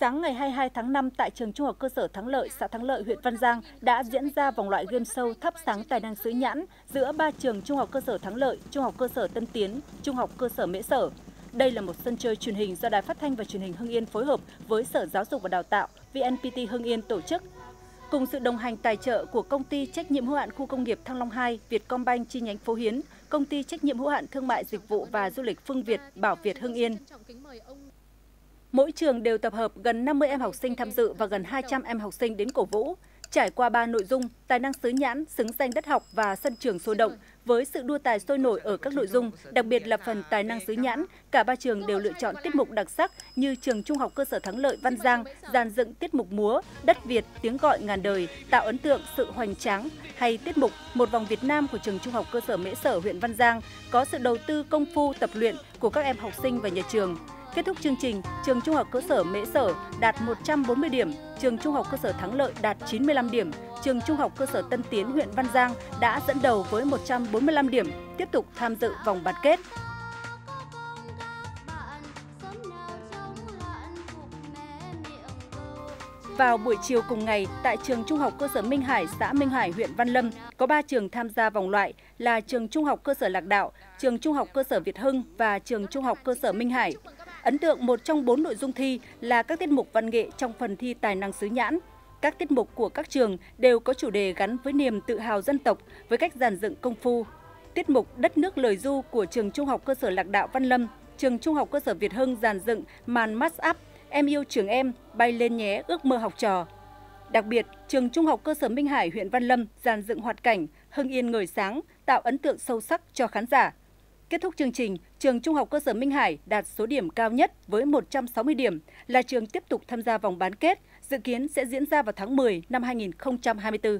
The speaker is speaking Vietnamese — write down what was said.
Sáng ngày 22 tháng 5 tại trường Trung học cơ sở Thắng Lợi, xã Thắng Lợi, huyện Văn Giang đã diễn ra vòng loại game show thắp sáng tài năng sứ nhãn giữa ba trường Trung học cơ sở Thắng Lợi, Trung học cơ sở Tân Tiến, Trung học cơ sở Mễ Sở. Đây là một sân chơi truyền hình do Đài Phát thanh và Truyền hình Hưng Yên phối hợp với Sở Giáo dục và Đào tạo VNPT Hưng Yên tổ chức. Cùng sự đồng hành tài trợ của công ty trách nhiệm hữu hạn khu công nghiệp Thăng Long 2, Vietcombank chi nhánh Phố Hiến, công ty trách nhiệm hữu hạn thương mại dịch vụ và du lịch Phương Việt, Bảo Việt Hưng Yên. Mỗi trường đều tập hợp gần 50 em học sinh tham dự và gần 200 em học sinh đến cổ vũ. Trải qua 3 nội dung, tài năng xứ nhãn, xứng danh đất học và sân trường sôi động, với sự đua tài sôi nổi ở các nội dung, đặc biệt là phần tài năng xứ nhãn, cả ba trường đều lựa chọn tiết mục đặc sắc như trường Trung học cơ sở Thắng Lợi Văn Giang dàn dựng tiết mục múa Đất Việt tiếng gọi ngàn đời, tạo ấn tượng sự hoành tráng hay tiết mục Một vòng Việt Nam của trường Trung học cơ sở Mễ Sở huyện Văn Giang có sự đầu tư công phu tập luyện của các em học sinh và nhà trường. Kết thúc chương trình, trường Trung học cơ sở Mễ Sở đạt 140 điểm, trường Trung học cơ sở Thắng Lợi đạt 95 điểm, trường Trung học cơ sở Tân Tiến huyện Văn Giang đã dẫn đầu với 145 điểm, tiếp tục tham dự vòng bán kết. Vào buổi chiều cùng ngày, tại trường Trung học cơ sở Minh Hải, xã Minh Hải, huyện Văn Lâm, có 3 trường tham gia vòng loại là trường Trung học cơ sở Lạc Đạo, trường Trung học cơ sở Việt Hưng và trường Trung học cơ sở Minh Hải. Ấn tượng một trong bốn nội dung thi là các tiết mục văn nghệ trong phần thi tài năng xứ nhãn. Các tiết mục của các trường đều có chủ đề gắn với niềm tự hào dân tộc với cách giàn dựng công phu. Tiết mục Đất nước lời du của trường Trung học cơ sở Lạc Đạo Văn Lâm, trường Trung học cơ sở Việt Hưng giàn dựng màn mass up Em yêu trường em, bay lên nhé ước mơ học trò. Đặc biệt, trường Trung học cơ sở Minh Hải huyện Văn Lâm giàn dựng hoạt cảnh Hưng Yên ngời sáng, tạo ấn tượng sâu sắc cho khán giả. Kết thúc chương trình, trường Trung học cơ sở Minh Hải đạt số điểm cao nhất với 160 điểm, là trường tiếp tục tham gia vòng bán kết, dự kiến sẽ diễn ra vào tháng 10 năm 2024.